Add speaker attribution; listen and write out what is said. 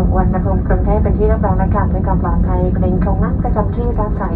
Speaker 1: สุวันณภูมิกรุงเทพเป็นที่เรียบร้อยแล้วคะด้วยความปลอดภัยเพลงครงนั่งประจำที่รับสาย